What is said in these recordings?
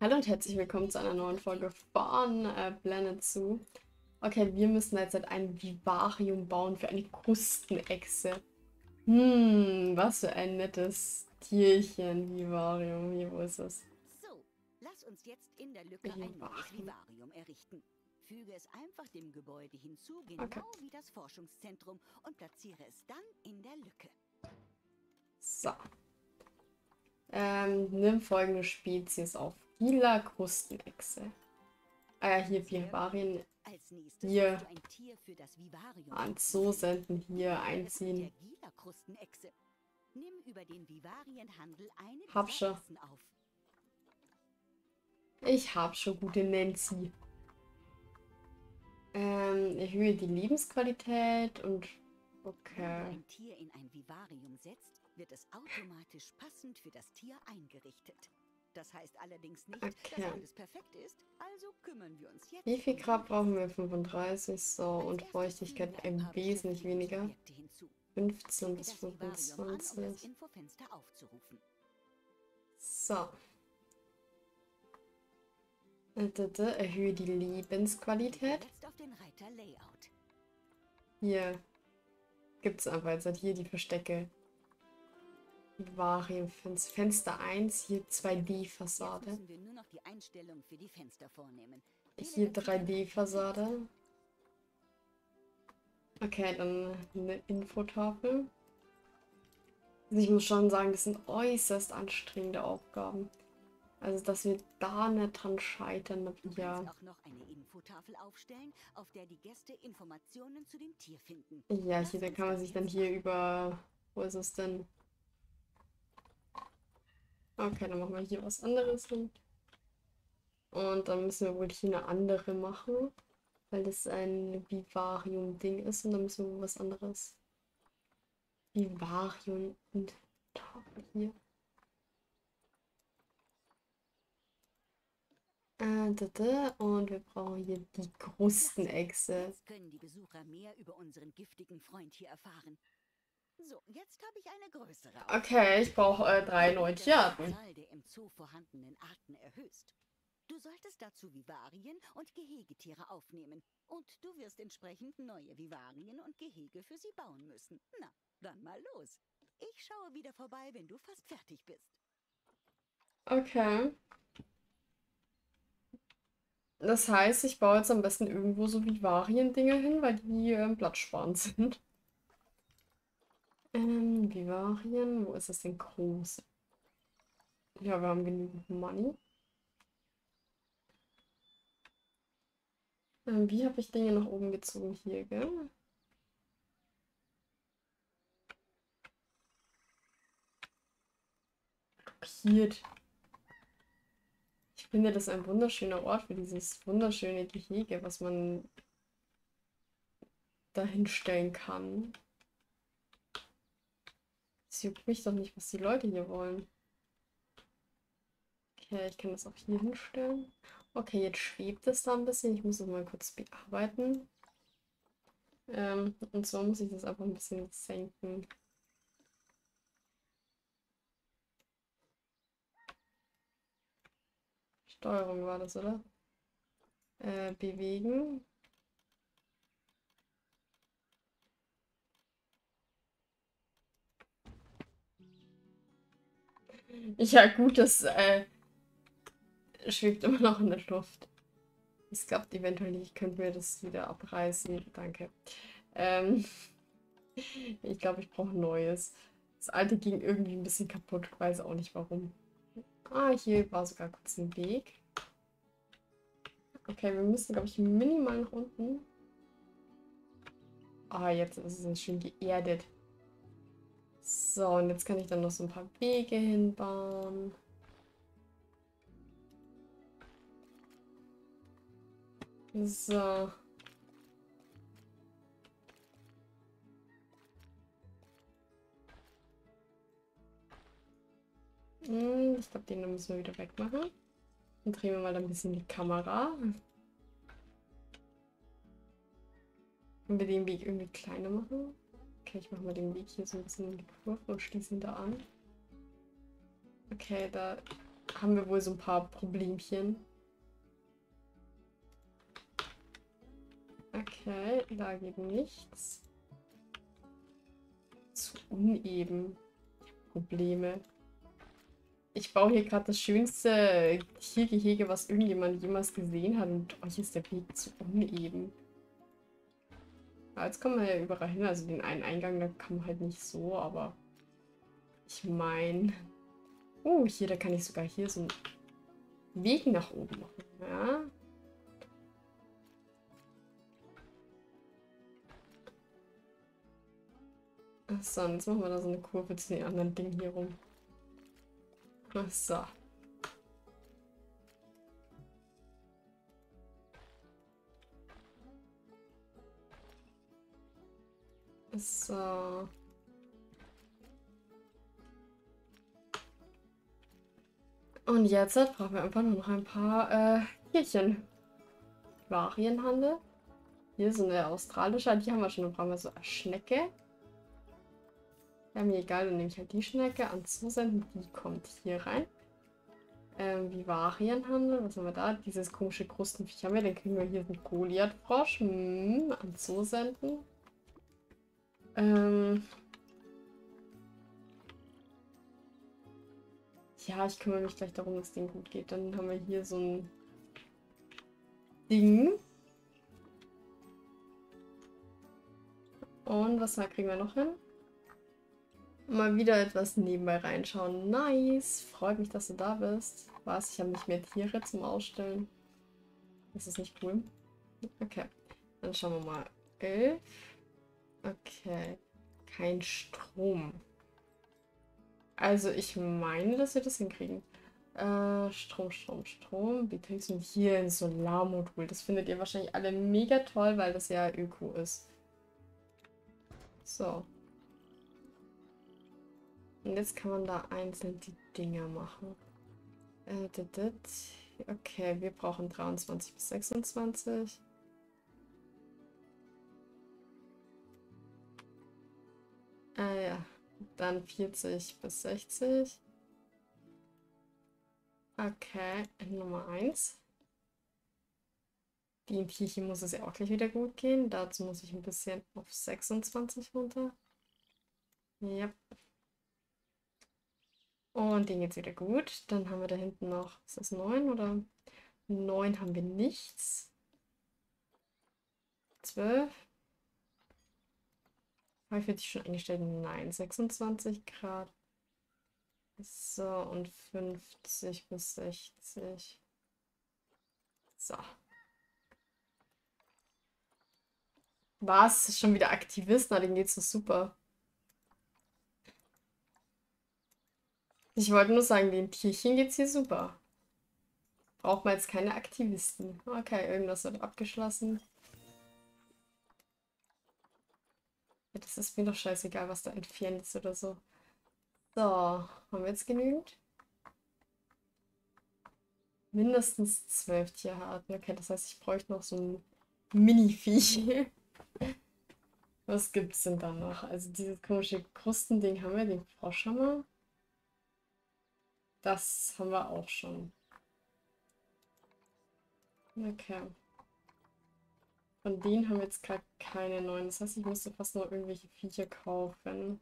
Hallo und herzlich willkommen zu einer neuen Folge von äh, Planet Zoo. Okay, wir müssen jetzt halt ein Vivarium bauen für eine Krustenechse. Hm, was für ein nettes Tierchen, Vivarium. Hier, wo ist es? So, lass uns jetzt in der Lücke ein neues Vivarium. Vivarium errichten. Füge es einfach dem Gebäude hinzu, genau Okay. wie das Forschungszentrum, und platziere es dann in der Lücke. So. Ähm, nimm folgende Spezies auf. Gila Krustenechse. Ah ja, hier Vivarien Hier. an aussuchen. so senden hier einziehen. Gila-Krustenechse. Nimm über den Vivarienhandel eine Hab schon. Ich hab schon gute Nancy. Ähm, erhöhe die Lebensqualität und okay. Wird es automatisch passend für das Tier eingerichtet. Das heißt allerdings nicht, Okay. dass alles perfekt ist, also kümmern wir uns jetzt Wie viel Grad brauchen wir? 35, so und Feuchtigkeit ein wesentlich weniger. Beschäftigungsobjekte hinzu. 15 Klicke bis das Vivarium an, um das 25. Infofenster aufzurufen. So. Bitte erhöhe die Lebensqualität. Hier gibt es einfach jetzt hier die Verstecke. Varienfenster. Fenster 1, hier Jetzt 2D-Fassade. müssen wir nur noch die Einstellung für die Fenster vornehmen. Wähle Hier dazu den 3D-Fassade. Okay, dann eine Infotafel. Also ich muss schon sagen, das sind äußerst anstrengende Aufgaben. Also, dass wir da nicht dran scheitern, ja. Ja, hier, da kann man sich dann hier über. Wo ist es denn? Okay, dann machen wir hier was anderes hin. Und dann müssen wir wohl hier eine andere machen, weil das ein Vivarium-Ding ist und dann müssen wir was anderes. Vivarium und hier. Äh, und wir brauchen hier die Krustenechse. Jetzt können die Besucher mehr über unseren giftigen Freund hier erfahren. So, jetzt habe ich eine größere Okay, ich brauche äh, drei neue Tierarten. der im Zoo vorhandenen Arten erhöhst. Du solltest dazu Vivarien und Gehegetiere aufnehmen. Und du wirst entsprechend neue Vivarien und Gehege für sie bauen müssen. Na, dann mal los. Ich schaue wieder vorbei, wenn du fast fertig bist. Okay. Das heißt, ich baue jetzt am besten irgendwo so Vivarien-Dinger hin, weil die ähm, platzsparend sind. Ähm, Vivarien, wo ist das denn groß? Ja, wir haben genügend Money. Ähm, wie habe ich Dinge nach oben gezogen? Hier, gell? Blockiert. Ich finde das ein wunderschöner Ort für dieses wunderschöne Gehege, was man dahin stellen kann. Es juckt mich doch nicht, was die Leute hier wollen. Okay, ich kann das auch hier hinstellen. Okay, jetzt schwebt es da ein bisschen. Ich muss es mal kurz bearbeiten. Ähm, und zwar muss ich das einfach ein bisschen senken. Steuerung war das, oder? Äh, bewegen. Ja, gut, das äh, schwebt immer noch in der Luft. Es klappt eventuell. Ich könnte mir das wieder abreißen. Danke. Ähm, ich glaube, ich brauche Neues. Das alte ging irgendwie ein bisschen kaputt. Ich weiß auch nicht warum. Ah, hier war sogar kurz ein Weg. Okay, wir müssen, glaube ich, minimal nach unten. Ah, jetzt ist es schön geerdet. So, und jetzt kann ich dann noch so ein paar Wege hinbauen. So. Hm, Ich glaube, den müssen wir wieder wegmachen. Dann drehen wir mal ein bisschen die Kamera. Können wir den Weg irgendwie kleiner machen? Okay, ich mache mal den Weg hier so ein bisschen in die Kurve und schließe ihn da an. Okay, da haben wir wohl so ein paar Problemchen. Okay, da geht nichts. Zu uneben. Probleme. Ich baue hier gerade das schönste Tiergehege, was irgendjemand jemals gesehen hat. Und euch ist der Weg zu uneben. Ja, jetzt kommen wir ja überall hin. Also den einen Eingang, da kann man halt nicht so, aber ich meine... Oh, hier, da kann ich sogar hier so einen Weg nach oben machen. Ja, So, jetzt machen wir da so eine Kurve zu den anderen Dingen hier rum. So. So. Und jetzt brauchen wir einfach nur noch ein paar äh, Tierchen. Varienhandel. Hier ist eine australische, die haben wir schon. Dann brauchen wir so eine Schnecke. Ja, mir egal, dann nehme ich halt die Schnecke an Zusenden. Die kommt hier rein. Ähm, Vivarienhandel, was haben wir da? Dieses komische Krustenviech haben wir. Dann kriegen wir hier einen Goliath-Frosch. Hm, an Zusenden. Ähm. Ja, ich kümmere mich gleich darum, dass es Ding gut geht. Dann haben wir hier so ein Ding. Und was kriegen wir noch hin? Mal wieder etwas nebenbei reinschauen. Nice. Freut mich, dass du da bist. Was? Ich habe nicht mehr Tiere zum Ausstellen. Das ist nicht cool. Okay. Dann schauen wir mal. 11. Okay. Kein Strom. Also ich meine, dass wir das hinkriegen. Äh, Strom, Strom, Strom. Wie kriegst du hier ein Solarmodul? Das findet ihr wahrscheinlich alle mega toll, weil das ja Öko ist. So. Und jetzt kann man da einzeln die Dinger machen. Äh, okay, wir brauchen 23 bis 26. Äh, ja. Dann 40 bis 60. Okay, Nummer 1. Die in Tierchen muss es ja auch gleich wieder gut gehen. Dazu muss ich ein bisschen auf 26 runter. Ja. Und den geht's wieder gut. Dann haben wir da hinten noch, ist das 9 oder? 9 haben wir nichts. 12. Habe ich wirklich schon eingestellt? Nein, 26 Grad. So, und 50 bis 60. So. Was? Schon wieder Aktivist? Na, denen geht's so super. Ich wollte nur sagen, den Tierchen geht's hier super. Braucht man jetzt keine Aktivisten. Okay, irgendwas wird abgeschlossen. Das ist mir doch scheißegal, was da entfernt ist oder so. So, haben wir jetzt genügend? Mindestens zwölf Tierarten. Okay, das heißt, ich bräuchte noch so ein Mini-Viech. Was gibt's denn da noch? Also dieses komische Krustending haben wir, den Frosch haben wir. Das haben wir auch schon. Okay. Von denen haben wir jetzt gerade keine neuen. Das heißt, ich müsste fast noch irgendwelche Viecher kaufen.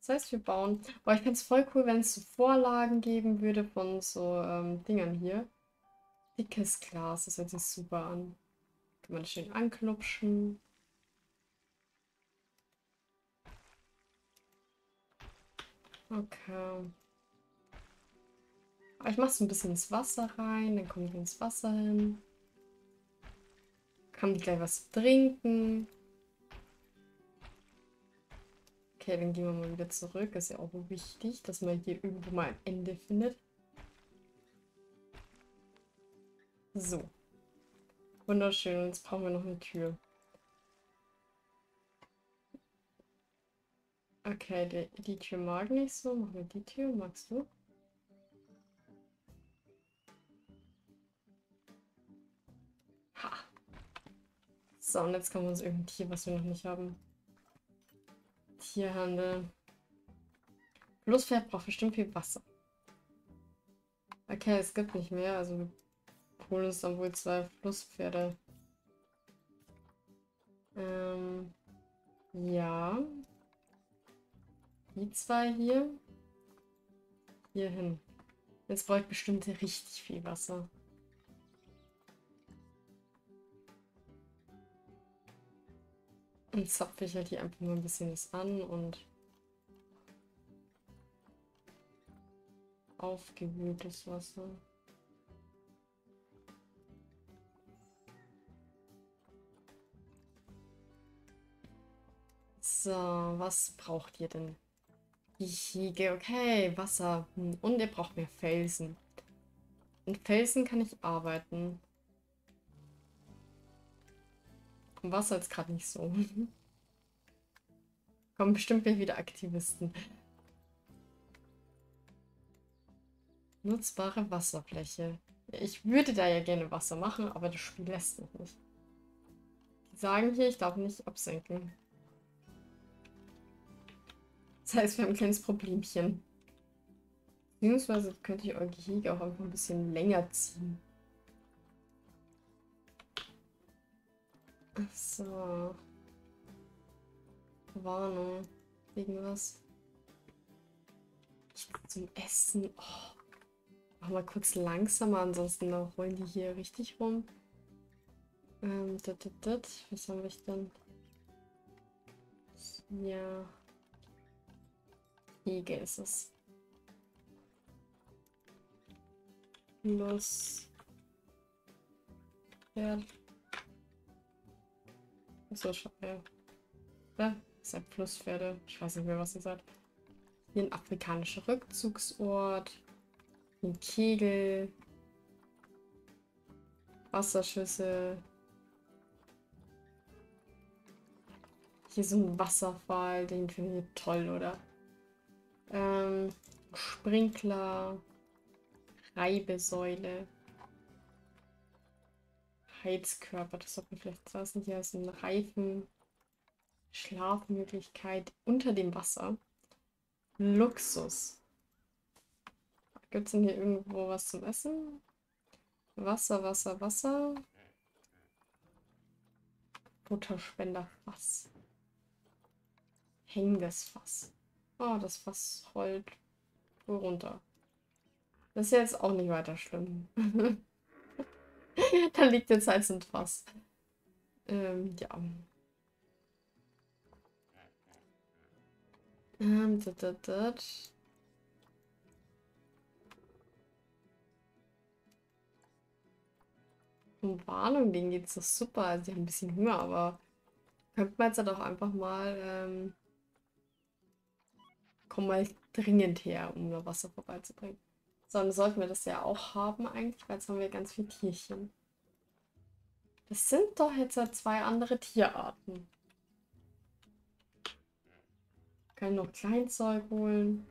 Das heißt, wir bauen... Boah, ich fände es voll cool, wenn es so Vorlagen geben würde von so ähm, Dingern hier. Dickes Glas, das hört sich super an. Kann man schön anklopschen. Okay. Aber ich mache es ein bisschen ins Wasser rein, dann komme ich ins Wasser hin. Kann ich gleich was trinken. Okay, dann gehen wir mal wieder zurück. Ist ja auch wichtig, dass man hier irgendwo mal ein Ende findet. So. Wunderschön. Jetzt brauchen wir noch eine Tür. Okay, die, die Tür mag nicht so. Machen wir die Tür. Magst du? So, und jetzt kommen wir uns irgendein Tier, was wir noch nicht haben. Tierhandel. Flusspferd braucht bestimmt viel Wasser. Okay, es gibt nicht mehr. Also wir holen uns dann wohl zwei Flusspferde. Ähm, ja. Die zwei hier. Hier hin. Jetzt brauche ich bestimmt richtig viel Wasser. Und zapfe ich halt hier einfach mal ein bisschen was an und aufgewühltes Wasser. So, was braucht ihr denn? Gehege, okay, Wasser. Hm, und ihr braucht mehr Felsen. Und Felsen kann ich arbeiten. Wasser jetzt gerade nicht so. Kommen bestimmt wieder Aktivisten. Nutzbare Wasserfläche. Ich würde da ja gerne Wasser machen, aber das Spiel lässt mich nicht. Die sagen hier, ich darf nicht absenken. Das heißt, wir haben ein kleines Problemchen. Beziehungsweise könnte ich euer Gehege auch einfach ein bisschen länger ziehen. So. Warnung. Wegen was? Zum Essen. Oh. Mach mal kurz langsamer, ansonsten rollen die hier richtig rum. Ähm, dat, dat, dat. Was haben wir denn? Ja. Hege ist es. Los. Ja. Achso, schade. Ja, ist ein Flusspferde. Ich weiß nicht mehr, was ihr sagt. Hier ein afrikanischer Rückzugsort. Ein Kegel. Wasserschüssel. Hier so ein Wasserfall, den finde ich toll, oder? Ähm, Sprinkler. Reibesäule. Heizkörper, das sollte man vielleicht lassen. Hier ist ein Reifen. Schlafmöglichkeit unter dem Wasser. Luxus. Gibt es denn hier irgendwo was zum Essen? Wasser, Wasser, Wasser. Butterspenderfass. Hängendes Fass. Oh, das Fass rollt runter. Das ist jetzt auch nicht weiter schlimm. da liegt jetzt halt ein Fass. Ähm, ja. Ähm, dat, dat, dat. Um Warnung, denen geht es doch super. Also, die haben ein bisschen Hunger, aber könnte man jetzt halt auch einfach mal. Ähm, komm mal dringend her, um nur Wasser vorbeizubringen. So, dann sollten wir das ja auch haben eigentlich, weil jetzt haben wir ganz viele Tierchen. Das sind doch jetzt zwei andere Tierarten. Können noch Kleinzeug holen.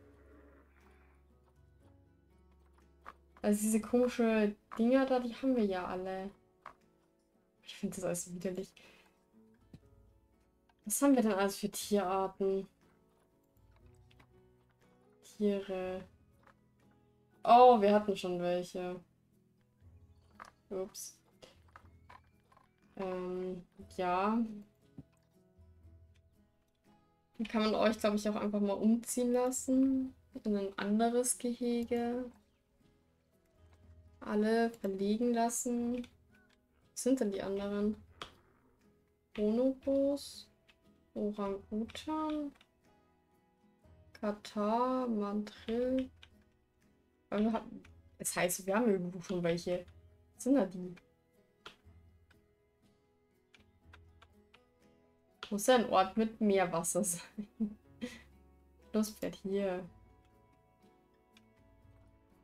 Also diese komische Dinger da, die haben wir ja alle. Ich finde das alles widerlich. Was haben wir denn alles für Tierarten? Tiere. Oh, wir hatten schon welche. Ups. Ähm, ja. Dann kann man euch, glaube ich, auch einfach mal umziehen lassen. In ein anderes Gehege. Alle verlegen lassen. Was sind denn die anderen? Bonobos. Orang-Utan. Katar, Mantrill. Das heißt, wir haben irgendwo schon welche. Was sind da die? Muss ja ein Ort mit Meerwasser sein. Flusspferd hier.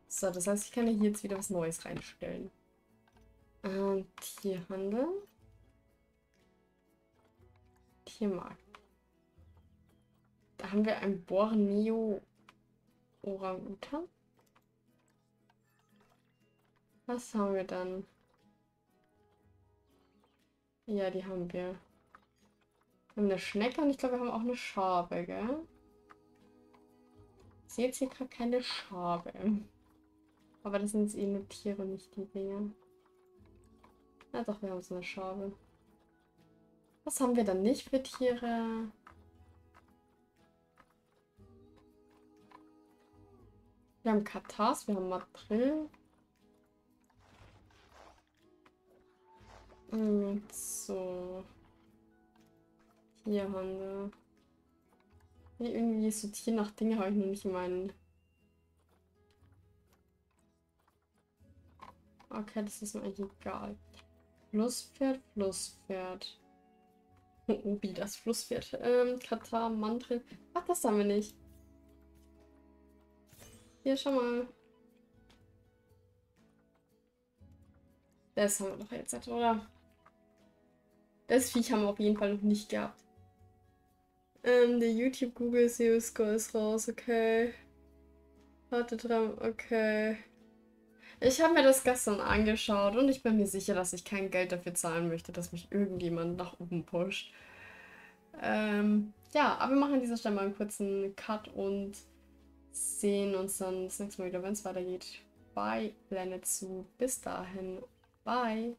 So, das heißt, ich kann hier jetzt wieder was Neues reinstellen. Ähm, Tierhandel. Tiermarkt. Da haben wir ein Borneo Orang-Utan. Was haben wir dann? Ja, die haben wir. Wir haben eine Schnecke und ich glaube, wir haben auch eine Schabe, gell? Ich sehe jetzt hier gerade keine Schabe. Aber das sind eh nur Tiere, nicht die Dinge. Na doch, wir haben so eine Schabe. Was haben wir dann nicht für Tiere? Wir haben Katars, wir haben Madrill. So. Hier haben wir. Nee, irgendwie sortieren nach Dinge habe ich noch nicht in meinen. Okay, das ist mir eigentlich egal. Flusspferd, Flusspferd. Ubi, das Flusspferd. Ähm, Katar, Mantre. Ach, das haben wir nicht. Hier, schau mal. Das haben wir doch jetzt, oder? Das Viech haben wir auf jeden Fall noch nicht gehabt. Ähm, der YouTube Google SEO Score ist raus, okay. Warte dran, okay. Ich habe mir das gestern angeschaut und ich bin mir sicher, dass ich kein Geld dafür zahlen möchte, dass mich irgendjemand nach oben pusht. Ähm, ja, aber wir machen an dieser Stelle mal einen kurzen Cut und sehen uns dann das nächste Mal wieder, wenn es weitergeht, bei Planet zu. Bis dahin, bye!